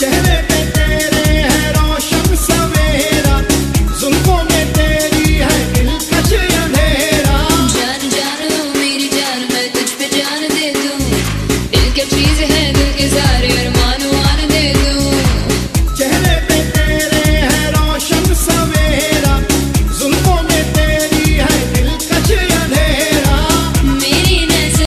Yeah.